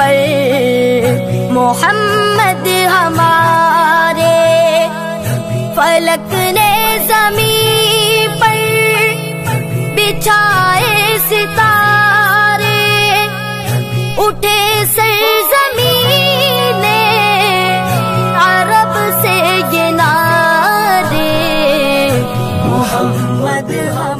پر محمد ہمارے فلک نے زمین پر بچھائے ستارے اٹھے سر زمین عرب سے یہ نارے محمد ہمارے